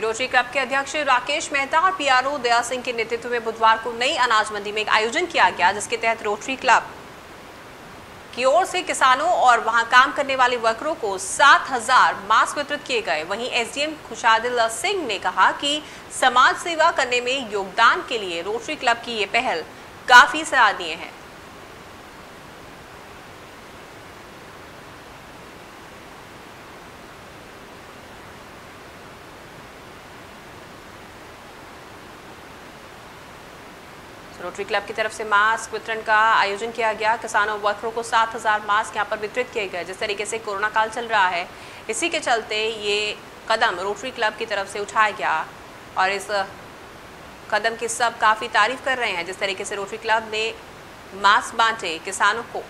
Rotary club के अध्यक्ष राकेश मेहता और पीआरओ दया सिंह के नेतृत्व में बुधवार को नई अनाज मंडी में एक आयोजन किया गया, जिसके तहत रोटरी क्लब की ओर से किसानों और वहाँ काम करने वाले वर्करों को 7000 मास्क वितरित किए गए। वहीं एसडीएम खुशादिल सिंह ने कहा कि समाज सेवा करने में योगदान के लिए रोटरी क्लब की ये पहल काफ़ी सराहनीय है। रोटरी क्लब की तरफ़ से मास्क वितरण का आयोजन किया गया। किसानों वर्करों को 7000 मास्क यहाँ पर वितरित किए गए, जिस तरीके से कोरोना काल चल रहा है। इसी के चलते ये कदम रोटरी क्लब की तरफ़ से उठाया गया और इस कदम की सब काफ़ी तारीफ़ कर रहे हैं, जिस तरीके से रोटरी क्लब ने मास्क बांटे किसानों को।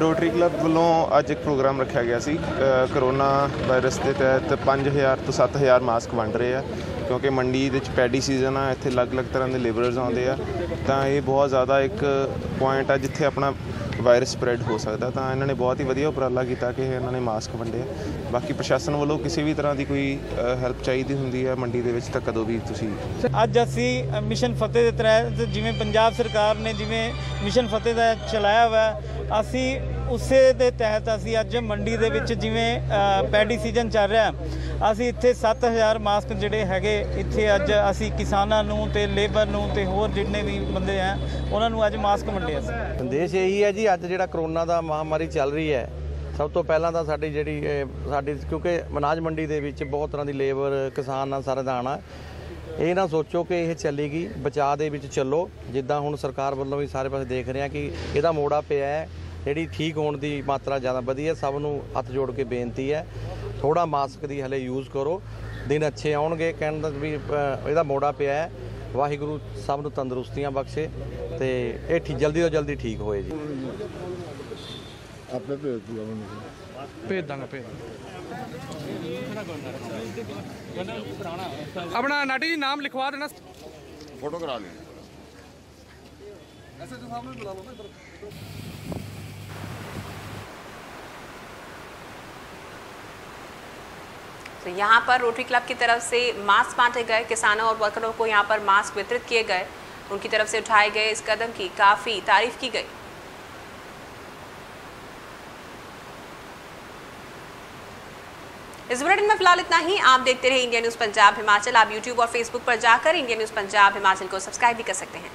ਰੋਟਰੀ ਕਲੱਬ ਵੱਲੋਂ ਅੱਜ ਇੱਕ ਪ੍ਰੋਗਰਾਮ ਰੱਖਿਆ ਗਿਆ ਸੀ। ਕਰੋਨਾ ਵਾਇਰਸ ਦੇ ਤਹਿਤ 5000 ਤੋਂ 7000 ਮਾਸਕ ਵੰਡ ਰਹੇ ਆ। ਕਿਉਂਕਿ ਮੰਡੀ ਦੇ ਵਿੱਚ ਪੈਡੀ ਸੀਜ਼ਨ ਆ, ਇੱਥੇ ਅਲੱਗ-ਅਲੱਗ ਤਰ੍ਹਾਂ ਦੇ ਲੇਬਰਰਸ ਆਉਂਦੇ ਆ। ਤਾਂ ਇਹ ਬਹੁਤ ਜ਼ਿਆਦਾ ਇੱਕ ਪੁਆਇੰਟ ਆ, ਜਿੱਥੇ ਆਪਣਾ ਵਾਇਰਸ ਸਪਰੈਡ ਹੋ ਸਕਦਾ ਤਾਂ ਇਹਨਾਂ ਨੇ ਬਹੁਤ ਹੀ ਵਧੀਆ ਉਪਰਾਲਾ ਕੀਤਾ ਕਿ ਇਹਨਾਂ ਨੇ ਮਾਸਕ ਵੰਡੇ। ਬਾਕੀ ਪ੍ਰਸ਼ਾਸਨ ਵੱਲੋਂ ਕਿਸੇ ਵੀ ਤਰ੍ਹਾਂ ਦੀ ਕੋਈ ਹੈਲਪ ਚਾਹੀਦੀ ਹੁੰਦੀ ਹੈ ਮੰਡੀ ਦੇ ਵਿੱਚ ਤਾਂ ਕਦੋਂ ਵੀ ਤੁਸੀਂ? ਅੱਜ ਅਸੀਂ ਮਿਸ਼ਨ ਫਤਿਹ ਦੇ ਤਹਿਤ ਜਿਵੇਂ ਪੰਜਾਬ ਸਰਕਾਰ ਨੇ ਜਿਵੇਂ ਮਿਸ਼ਨ ਫਤਿਹ ਦਾ ਚਲਾਇਆ ਹੋਇਆ ਅਸੀਂ ਉਸੇ ਦੇ ਤਹਿਤ ਅਸੀਂ ਅੱਜ ਮੰਡੀ ਦੇ ਵਿੱਚ ਜਿਵੇਂ ਅ, ਪੈਡੀ ਸੀਜ਼ਨ ਚੱਲ ਰਿਹਾ। ਅਸੀਂ ਇੱਥੇ 7000 ਮਾਸਕ ਜਿਹੜੇ ਹੈਗੇ, ਇੱਥੇ ਅੱਜ ਅਸੀਂ ਕਿਸਾਨਾਂ ਨੂੰ ਤੇ ਲੇਬਰ ਨੂੰ ਤੇ ਹੋਰ ਜਿੰਨੇ ਵੀ ਬੰਦੇ ਆ, ਉਹਨਾਂ ਨੂੰ ਅੱਜ ਮਾਸਕ ਵੰਡੇ ਸੀ ਸੰਦੇਸ਼ ਇਹੀ ਹੈ ਜੀ, ਅੱਜ ਜਿਹੜਾ ਕਰੋਨਾ ਦਾ ਮਹਾਮਾਰੀ ਚੱਲ ਰਹੀ ਹੈ, ਸਭ ਤੋਂ ਪਹਿਲਾਂ ਤਾਂ ਸਾਡੀ ਜਿਹੜੀ ਸਾਡੀ, ਕਿਉਂਕਿ ਅਨਾਜ ਮੰਡੀ ਦੇ ਵਿੱਚ ਬਹੁਤ ਤਰ੍ਹਾਂ ਦੀ ਲੇਬਰ, ਕਿਸਾਨ ਨਾਲ ਸਾਰਾ ਦਾ ਆਉਣਾ ਇਹ ਨਾ ਸੋਚੋ ਕਿ ਇਹ ਚੱਲੇਗੀ, ਬਚਾਅ ਦੇ ਵਿੱਚ ਚੱਲੋ। ਜਿੱਦਾਂ ਹੁਣ ਸਰਕਾਰ ਵੱਲੋਂ ਵੀ ਸਾਰੇ ਪਾਸੇ ਦੇਖ ਰਹੇ ਆ ਕਿ ਇਹਦਾ ਮੋੜਾ ਪਿਆ ਹੈ। ਜਿਹੜੀ ਠੀਕ ਹੋਣ ਦੀ ਮਾਤਰਾ ਜ਼ਿਆਦਾ ਵਧੀ ਹੈ ਸਭ ਨੂੰ ਹੱਥ ਜੋੜ ਕੇ ਬੇਨਤੀ ਹੈ। ਥੋੜਾ ਮਾਸਕ ਦੀ ਹਲੇ ਯੂਜ਼ ਕਰੋ। ਦਿਨ ਅੱਛੇ ਆਉਣਗੇ ਕਹਿਣ ਦਾ ਵੀ ਇਹਦਾ ਮੋੜਾ ਪਿਆ ਹੈ। ਵਾਹਿਗੁਰੂ ਸਭ ਨੂੰ ਤੰਦਰੁਸਤੀਆਂ ਬਖਸ਼ੇ ਤੇ ਇਹ ਠੀ ਜਲਦੀ ਤੋਂ ਜਲਦੀ ਠੀਕ ਹੋਏ ਜੀ। ਆਪੇ ਭੇਜ ਦੂਗਾ ਮੈਨੂੰ। ਭੇਜ ਦਾਂਗਾ ਭੇਜ ਆਪਣਾ ਨਾਟੀ ਜੀ ਨਾਮ ਲਿਖਵਾ ਦੇਣਾ। ਫੋਟੋ ਕਰਾ ਲਈ। तो यहाँ पर रोटरी क्लब की तरफ़ से मास्क बांटे गए। किसानों और वर्करों को यहाँ पर मास्क वितरित किए गए। उनकी तरफ़ से उठाए गए इस कदम की काफ़ी तारीफ़ की गई। इस बुलेटिन में फ़िलहाल इतना ही। आप देखते रहे इंडिया न्यूज़ पंजाब हिमाचल। आप यूट्यूब और फेसबुक पर जाकर इंडिया न्यूज़ पंजाब हिमाचल को सब्सक्राइब भी कर सकते हैं।